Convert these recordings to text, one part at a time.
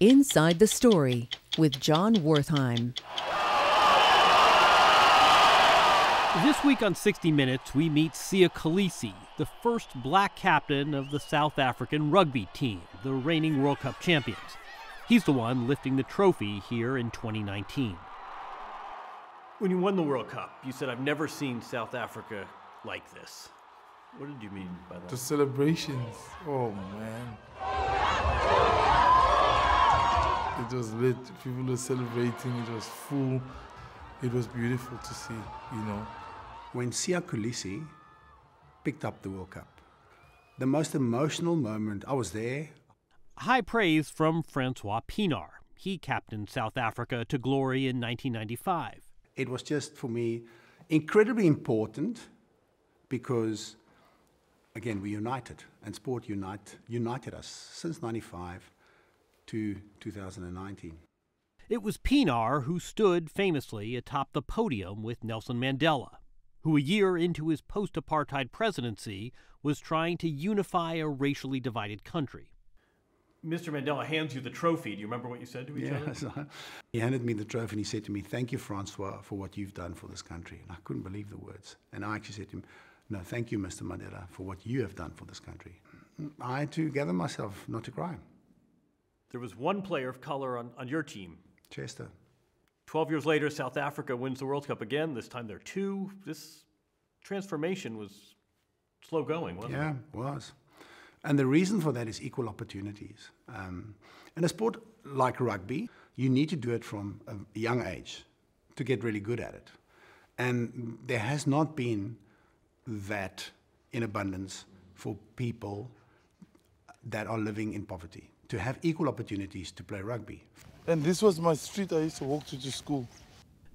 Inside the Story with Jon Wertheim. This week on 60 Minutes, we meet Siya Kolisi, the first black captain of the South African rugby team, the reigning World Cup champions. He's the one lifting the trophy here in 2019. When you won the World Cup, you said, I've never seen South Africa like this. What did you mean by that? The celebrations. Oh, man. It was lit. People were celebrating. It was full. It was beautiful to see, you know. When Siya Kolisi picked up the World Cup, the most emotional moment, I was there. High praise from Francois Pienaar. He captained South Africa to glory in 1995. It was just, for me, incredibly important because, again, we united, and sport unite, united us since 95 to 2019. It was Pienaar who stood famously atop the podium with Nelson Mandela, who a year into his post apartheid presidency was trying to unify a racially divided country. Mr. Mandela hands you the trophy. Do you remember what you said to each yes. other? he handed me the trophy and he said to me, Thank you, Francois, for what you've done for this country. And I couldn't believe the words. And I actually said to him, No, thank you, Mr. Mandela, for what you have done for this country. I had to gather myself not to cry. There was one player of color on, on your team. Chester. 12 years later, South Africa wins the World Cup again. This time they're two. This transformation was slow going, wasn't yeah, it? Yeah, it was. And the reason for that is equal opportunities. Um, in a sport like rugby, you need to do it from a young age to get really good at it. And there has not been that in abundance for people that are living in poverty to have equal opportunities to play rugby. And this was my street I used to walk to to school.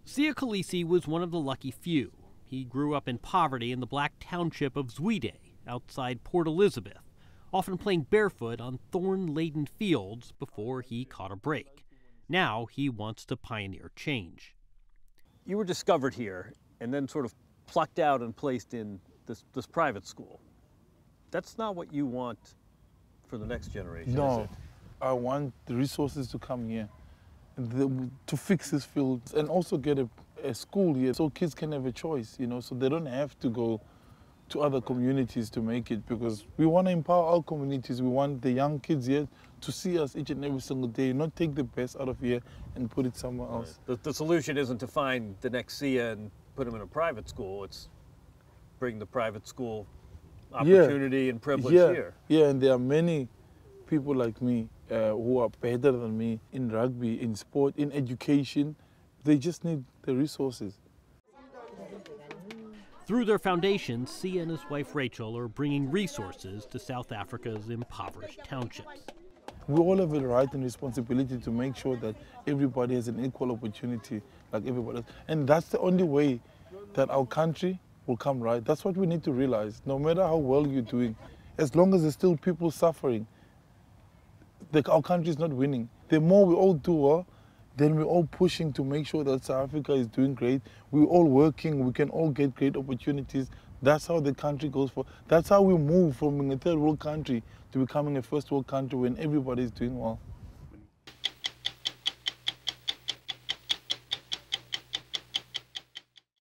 Siya Kolisi was one of the lucky few. He grew up in poverty in the black township of Zwide, outside Port Elizabeth often playing barefoot on thorn laden fields before he caught a break. Now he wants to pioneer change. You were discovered here and then sort of plucked out and placed in this, this private school. That's not what you want for the next generation, no, I want the resources to come here the, to fix this field and also get a, a school here so kids can have a choice, you know, so they don't have to go to other communities to make it because we want to empower our communities. We want the young kids here to see us each and every single day, not take the best out of here and put it somewhere else. The, the solution isn't to find the next Siya and put them in a private school. It's bring the private school opportunity yeah. and privilege yeah. here. Yeah, and there are many people like me uh, who are better than me in rugby, in sport, in education. They just need the resources. Through their foundation, Siya and his wife Rachel are bringing resources to South Africa's impoverished townships. We all have a right and responsibility to make sure that everybody has an equal opportunity like everybody else. And that's the only way that our country will come right. That's what we need to realize. No matter how well you're doing, as long as there's still people suffering, the, our country is not winning. The more we all do well, then we're all pushing to make sure that South Africa is doing great. We're all working. We can all get great opportunities. That's how the country goes for. That's how we move from being a third world country to becoming a first world country when everybody is doing well.